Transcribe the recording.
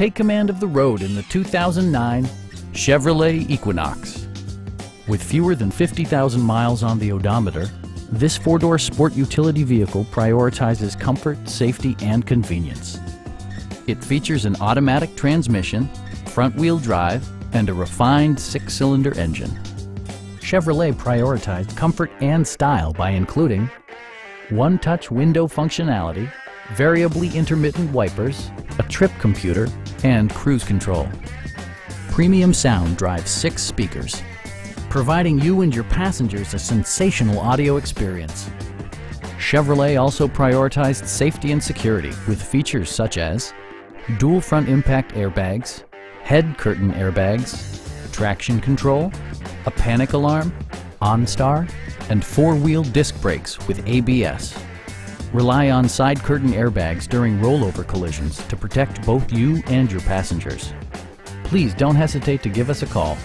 take command of the road in the 2009 Chevrolet Equinox. With fewer than 50,000 miles on the odometer, this four-door sport utility vehicle prioritizes comfort, safety, and convenience. It features an automatic transmission, front-wheel drive, and a refined six-cylinder engine. Chevrolet prioritized comfort and style by including one-touch window functionality, variably intermittent wipers, a trip computer, and cruise control. Premium sound drives six speakers, providing you and your passengers a sensational audio experience. Chevrolet also prioritized safety and security with features such as dual front impact airbags, head curtain airbags, traction control, a panic alarm, OnStar, and four-wheel disc brakes with ABS. Rely on side curtain airbags during rollover collisions to protect both you and your passengers. Please don't hesitate to give us a call